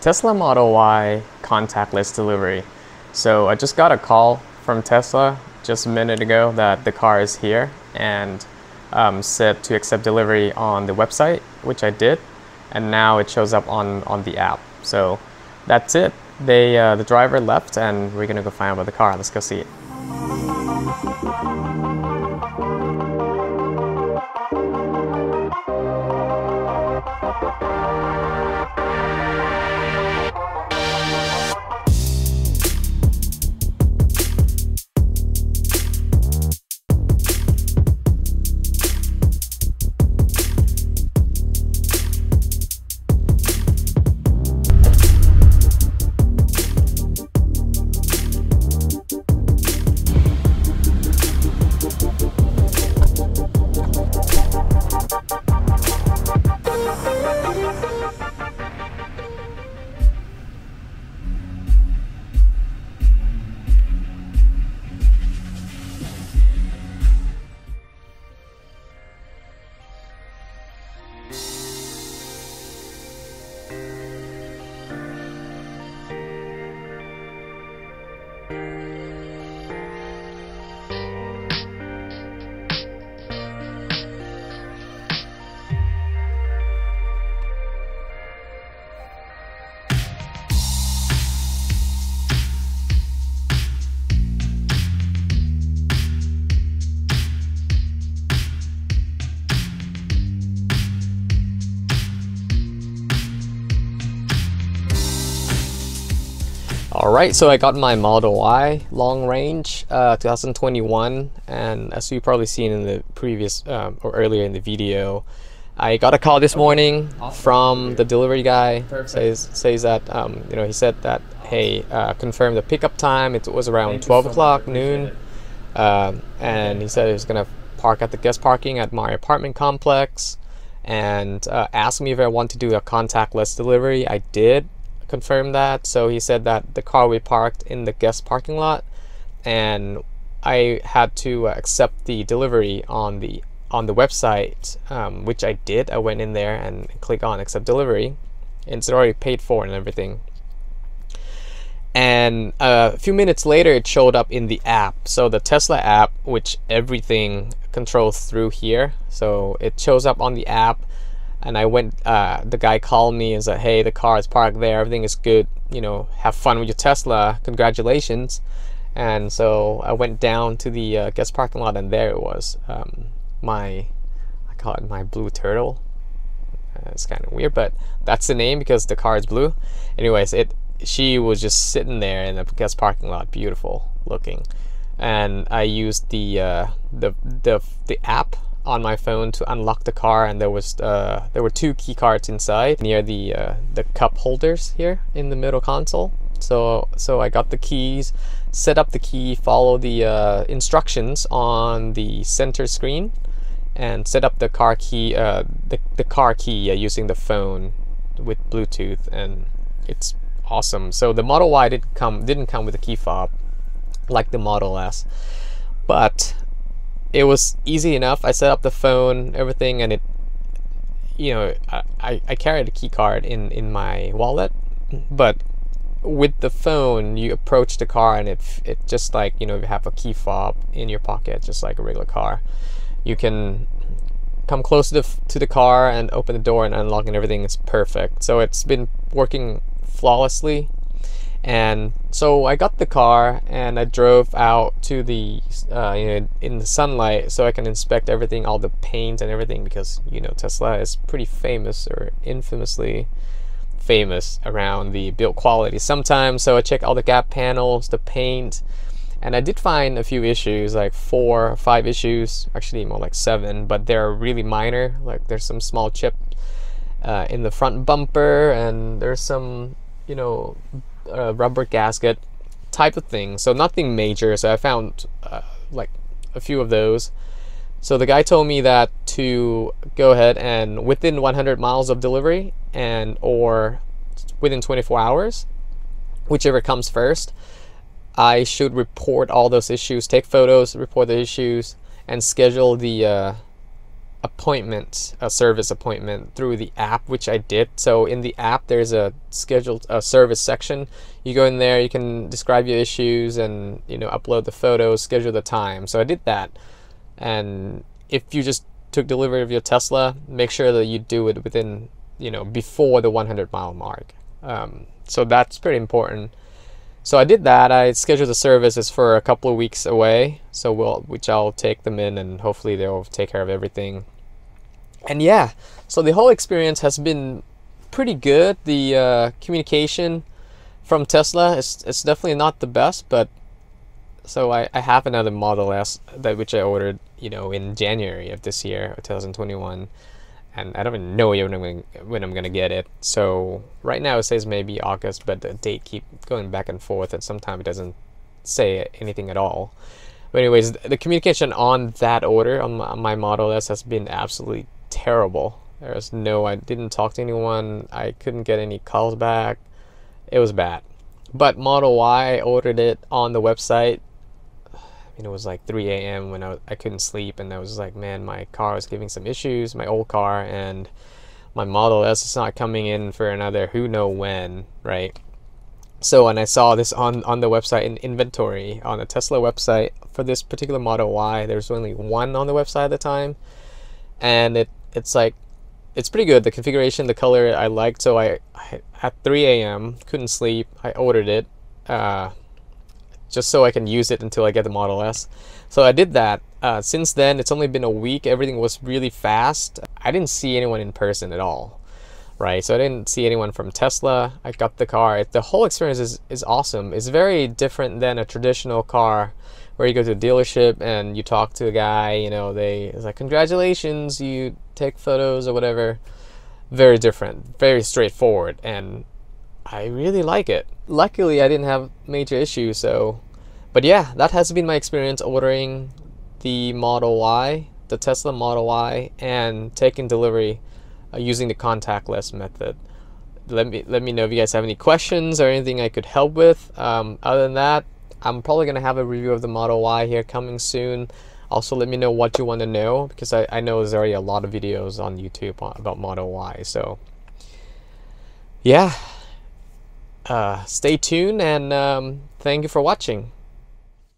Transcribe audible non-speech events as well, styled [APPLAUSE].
Tesla Model Y contactless delivery. So I just got a call from Tesla just a minute ago that the car is here and um, said to accept delivery on the website, which I did, and now it shows up on, on the app. So that's it. They, uh, the driver left and we're gonna go find out about the car. Let's go see it. All right, so I got my Model Y long range uh, 2021, and as you've probably seen in the previous um, or earlier in the video, I got a call this morning from the delivery guy. Says says that um, you know he said that hey, uh, confirm the pickup time. It was around 12 o'clock noon, um, and he said he was gonna park at the guest parking at my apartment complex, and uh, asked me if I want to do a contactless delivery. I did confirm that. So he said that the car we parked in the guest parking lot, and I had to uh, accept the delivery on the on the website, um, which I did. I went in there and click on accept delivery, and it's already paid for and everything. And uh, a few minutes later, it showed up in the app. So the Tesla app, which everything controls through here. So it shows up on the app and I went. Uh, the guy called me and said, "Hey, the car is parked there. Everything is good. You know, have fun with your Tesla. Congratulations." And so I went down to the uh, guest parking lot, and there it was. Um, my, I call it my blue turtle. Uh, it's kind of weird, but that's the name because the car is blue. Anyways, it she was just sitting there in the guest parking lot, beautiful looking, and I used the uh, the the the app on my phone to unlock the car and there was uh, there were two key cards inside near the uh, the cup holders here in the middle console. So so I got the keys set up the key follow the uh, instructions on the center screen and set up the car key uh, the, the car key using the phone with Bluetooth and it's awesome. So the Model Y didn't come didn't come with a key fob like the Model S. But it was easy enough. I set up the phone, everything, and it, you know, I, I carried a key card in, in my wallet, but with the phone, you approach the car and it, it just like, you know, you have a key fob in your pocket, just like a regular car. You can come close to the, to the car and open the door and unlock and everything is perfect. So it's been working flawlessly and so I got the car and I drove out to the uh, you know in the sunlight so I can inspect everything, all the paint and everything because you know Tesla is pretty famous or infamously famous around the build quality sometimes. So I check all the gap panels, the paint, and I did find a few issues, like four five issues, actually more like seven, but they're really minor. Like there's some small chip uh, in the front bumper, and there's some you know uh, rubber gasket type of thing. So nothing major. So I found uh, like a few of those. So the guy told me that to go ahead and within 100 miles of delivery and or within 24 hours, whichever comes first, I should report all those issues, take photos, report the issues, and schedule the uh, appointment, a service appointment through the app, which I did. So in the app, there's a scheduled a service section. You go in there, you can describe your issues and you know upload the photos, schedule the time. So I did that, and if you just took delivery of your Tesla, make sure that you do it within you know before the 100 mile mark. Um, so that's pretty important. So I did that. I scheduled the services for a couple of weeks away. So we'll, which I'll take them in, and hopefully they'll take care of everything. And yeah, so the whole experience has been pretty good. The uh, communication from Tesla is it's definitely not the best, but so I, I have another Model S that which I ordered, you know, in January of this year, 2021 and I don't even know when I'm gonna, when I'm gonna get it. So right now it says maybe August, but the date keep going back and forth, and sometimes it doesn't say anything at all. But anyways, the communication on that order on my, on my Model S has been absolutely terrible. There's no, I didn't talk to anyone. I couldn't get any calls back. It was bad. But Model Y, I ordered it on the website [SIGHS] I mean, it was like 3 a.m. when I, I couldn't sleep, and I was like, man, my car was giving some issues, my old car, and my Model S is not coming in for another who know when, right? So when I saw this on on the website in inventory on the Tesla website for this particular Model Y, There was only one on the website at the time, and it it's like it's pretty good. The configuration, the color I liked. So I, I at 3 a.m. couldn't sleep. I ordered it. Uh, just so I can use it until I get the Model S. So I did that. Uh, since then, it's only been a week. Everything was really fast. I didn't see anyone in person at all, right? So I didn't see anyone from Tesla. I got the car. The whole experience is, is awesome. It's very different than a traditional car where you go to a dealership and you talk to a guy, you know, they, it's like, congratulations, you take photos or whatever. Very different, very straightforward. And I really like it. Luckily, I didn't have major issues, so. But yeah, that has been my experience ordering the Model Y, the Tesla Model Y, and taking delivery uh, using the contactless method. Let me let me know if you guys have any questions or anything I could help with. Um, other than that, I'm probably gonna have a review of the Model Y here coming soon. Also, let me know what you want to know because I, I know there's already a lot of videos on YouTube about Model Y. So, yeah, uh, stay tuned and um, thank you for watching.